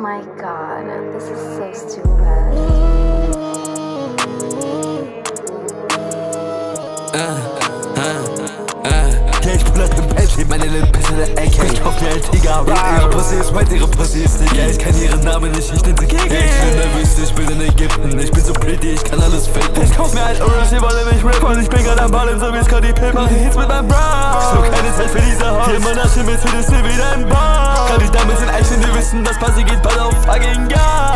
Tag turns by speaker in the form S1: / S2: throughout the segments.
S1: my god, this is so stupid.
S2: Ja, ich im Bentley, meine Lippen in der Ecke Ich kauf mir ein Tiger, ihre Pussy ist wet, ihre Pussy ist dick Ja, ich kenn ihren Namen nicht, ich nenn sie Kiki Ich bin nervös, ich bin in Ägypten. Ich bin so pretty, ich kann alles ficken Ich kauf mir ein Orange, sie wollen mich rippen ich bin grad am Ballen, so wie Scotty Pippen Mach Hits mit meinem Bro So keine Zeit für diese Haut. Hier in meiner Stimme Mercedes, hier wieder ein Bar Kann ich damit sind Action, die wissen, dass Party geht bald auf fucking Geld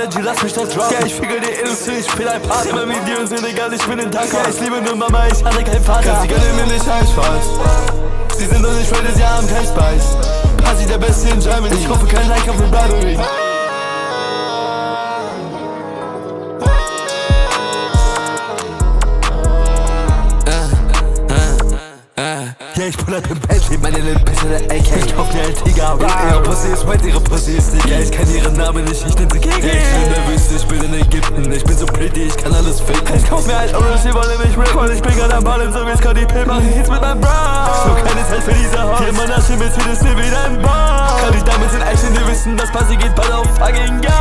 S2: Energy, lass mich das droppen. Ja, ich figgel die Industrie, ich spiel ein Part Immer mit dir und sind egal, ich bin in Tanker. Ja, ich liebe nur Mama, ich hatte keinen Vater. Sie gönnen mir nicht ein Spaß. Sie sind noch nicht ready, sie haben kein Spice Passi der Beste in Germany. Ich rufe keinen Like auf den Battery Ja, ich pull up im Bentley, meine Lippen in der Ecke Ich kauf mir ein Tiger, wow. Ihre Pussy ist wet, ihre Pussy ist dick Ja, ich kenn ihren Namen nicht, ich nenn sie Kiki ja, Ich bin nervös, ich bin in Ägypten. Ich bin so pretty, ich kann alles ficken. Ich kauf mir ein Orange, sie wollen mich rippen. Und ich bin grad am Ballen, so wie Scotty Pippen. Mach Hits mit meinem Bro So keine Zeit für diese Haut Hier in meiner Stimme Mercedes, hier wieder ein Bar Kann ich damit in Action, die wissen, dass Party geht bald auf fucking Geld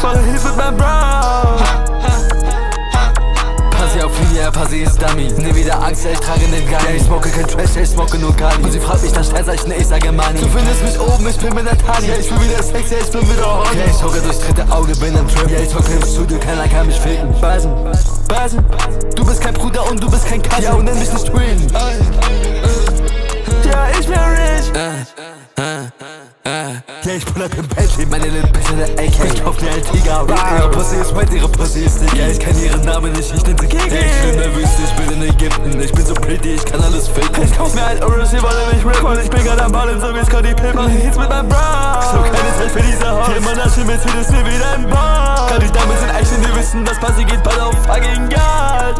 S2: Mach Hits mit meinem Bro Passi ist Dummy. Nie wieder Angst, ja, ich trage den Gang Ja, ich smoke kein Trash, ja, ich smoke nur Kali. Und sie fragt mich nach Sternzeichen, ich sage Money. Du findest mich oben, ich bin mit der Tani. Ja, ich bin wieder sexy, ja, ich bin wieder horny. Ja, ich hocke durchs dritte Auge, bin im Trip. Ja, ich hocke im Studio, keiner kann mich ficken. Basen, Basen. Du bist kein Bruder und du bist kein Cousin Ja, und nenn mich nicht Twin Ja, ich bin rich ja, ich pull up im Bentley, meine Lippen in der Ecke Ich kauf mir ein Tiger, wow. Ihre Pussy ist wet, ihre Pussy ist dick Ja, ich kenn ihren Namen nicht, ich nenn sie Kiki ja, Ich bin nervös, ich bin in Ägypten. Ich bin so pretty, ich kann alles ficken Ich kauf mir ein Orange, sie wollen mich rippen. Ich bin grad am Ballen, so wie Scotty Pippen. Mach Hits mit meinem Bro So keine Zeit für diese Haut Hier in meiner Stimme Mercedes, hier wieder ein Bar Kann ich damit in Action, die wissen, dass Party geht bald auf fucking Geld